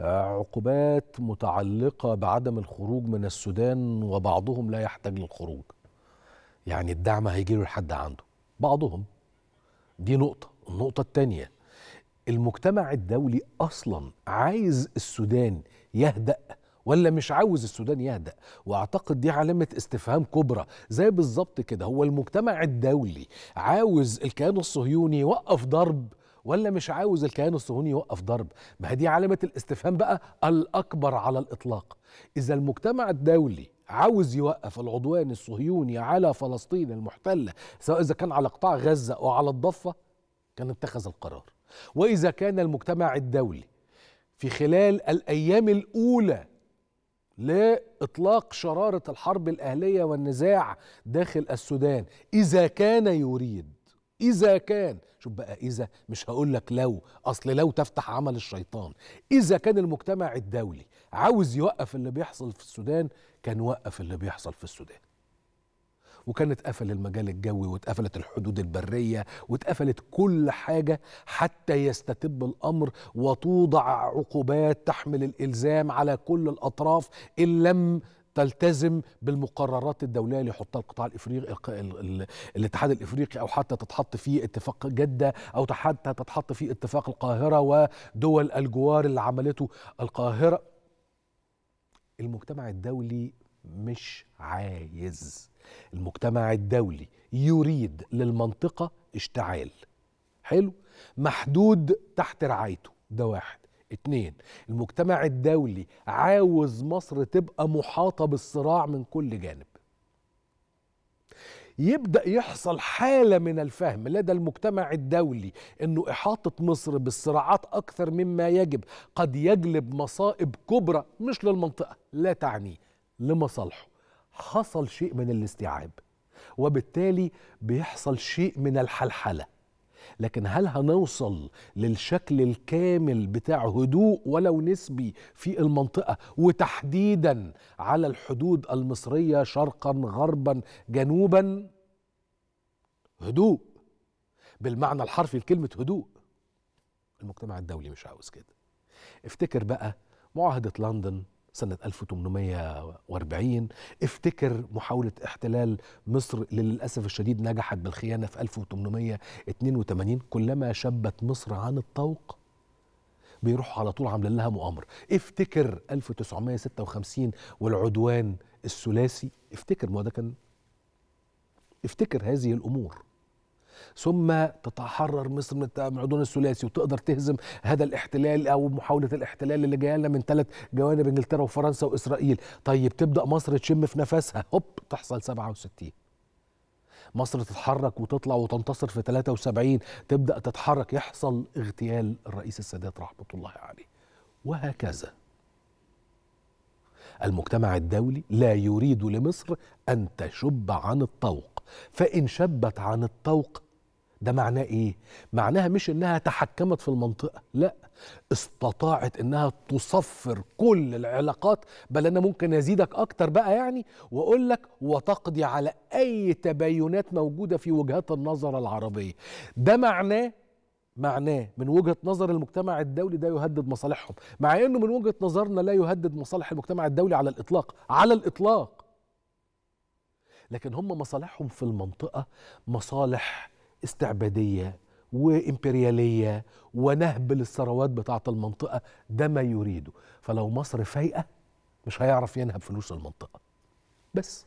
عقوبات متعلقة بعدم الخروج من السودان وبعضهم لا يحتاج للخروج. يعني الدعم هيجي له لحد عنده. بعضهم. دي نقطة. النقطة التانية. المجتمع الدولي أصلا عايز السودان يهدأ ولا مش عاوز السودان يهدأ؟ وأعتقد دي علامة استفهام كبرى. زي بالظبط كده. هو المجتمع الدولي عاوز الكيان الصهيوني يوقف ضرب ولا مش عاوز الكيان الصهيوني يوقف ضرب؟ ما هي دي علامة الاستفهام بقى الأكبر على الإطلاق. إذا المجتمع الدولي عاوز يوقف العدوان الصهيوني على فلسطين المحتلة سواء إذا كان على قطاع غزة أو على الضفة كان اتخذ القرار. وإذا كان المجتمع الدولي في خلال الأيام الأولى لإطلاق شرارة الحرب الأهلية والنزاع داخل السودان إذا كان يريد إذا كان شوف بقى إذا مش هقول لك لو أصل لو تفتح عمل الشيطان. إذا كان المجتمع الدولي عاوز يوقف اللي بيحصل في السودان كان وقف اللي بيحصل في السودان. وكان اتقفل المجال الجوي واتقفلت الحدود البرية واتقفلت كل حاجة حتى يستتب الأمر وتوضع عقوبات تحمل الإلزام على كل الأطراف إن لم تلتزم بالمقررات الدولية اللي يحطها القطاع الافريقي الاتحاد الإفريقي أو حتى تتحط في اتفاق جدة أو حتى تتحط في اتفاق القاهرة ودول الجوار اللي عملته القاهرة. المجتمع الدولي مش عايز. المجتمع الدولي يريد للمنطقة اشتعال. حلو؟ محدود تحت رعايته. ده واحد. اتنين المجتمع الدولي عاوز مصر تبقى محاطة بالصراع من كل جانب. يبدأ يحصل حالة من الفهم لدى المجتمع الدولي إنه إحاطة مصر بالصراعات أكثر مما يجب قد يجلب مصائب كبرى مش للمنطقة لا تعنيه لمصالحه. حصل شيء من الاستيعاب وبالتالي بيحصل شيء من الحلحلة. لكن هل هنوصل للشكل الكامل بتاع هدوء ولو نسبي في المنطقة وتحديدا على الحدود المصرية شرقا غربا جنوبا؟ هدوء. بالمعنى الحرفي لكلمة هدوء. المجتمع الدولي مش عاوز كده. افتكر بقى معاهدة لندن سنة 1840 افتكر محاولة احتلال مصر للأسف الشديد نجحت بالخيانة في 1882 كلما شبت مصر عن الطوق بيروحوا على طول عاملين لها مؤامرة. افتكر 1956 والعدوان الثلاثي افتكر ما ده كان. افتكر هذه الأمور. ثم تتحرر مصر من العدوان الثلاثي وتقدر تهزم هذا الاحتلال أو محاولة الاحتلال اللي جاية لنا من ثلاث جوانب إنجلترا وفرنسا وإسرائيل. طيب تبدأ مصر تشم في نفسها. هوب تحصل 67 مصر تتحرك وتطلع وتنتصر في 73 تبدأ تتحرك. يحصل اغتيال الرئيس السادات رحمة الله عليه. وهكذا. المجتمع الدولي لا يريد لمصر أن تشب عن الطوق. فإن شبت عن الطوق ده معناه إيه؟ معناها مش إنها تحكمت في المنطقة لا استطاعت إنها تصفر كل العلاقات بل أنا ممكن أزيدك أكتر بقى يعني وأقول لك وتقضي على أي تباينات موجودة في وجهات النظر العربية. ده معناه معناه من وجهة نظر المجتمع الدولي ده يهدد مصالحهم مع إنه من وجهة نظرنا لا يهدد مصالح المجتمع الدولي على الإطلاق على الإطلاق. لكن هم مصالحهم في المنطقة مصالح استعبادية وإمبريالية ونهب للثروات بتاعة المنطقة ده ما يريده. فلو مصر فايقة مش هيعرف ينهب فلوس المنطقة. بس.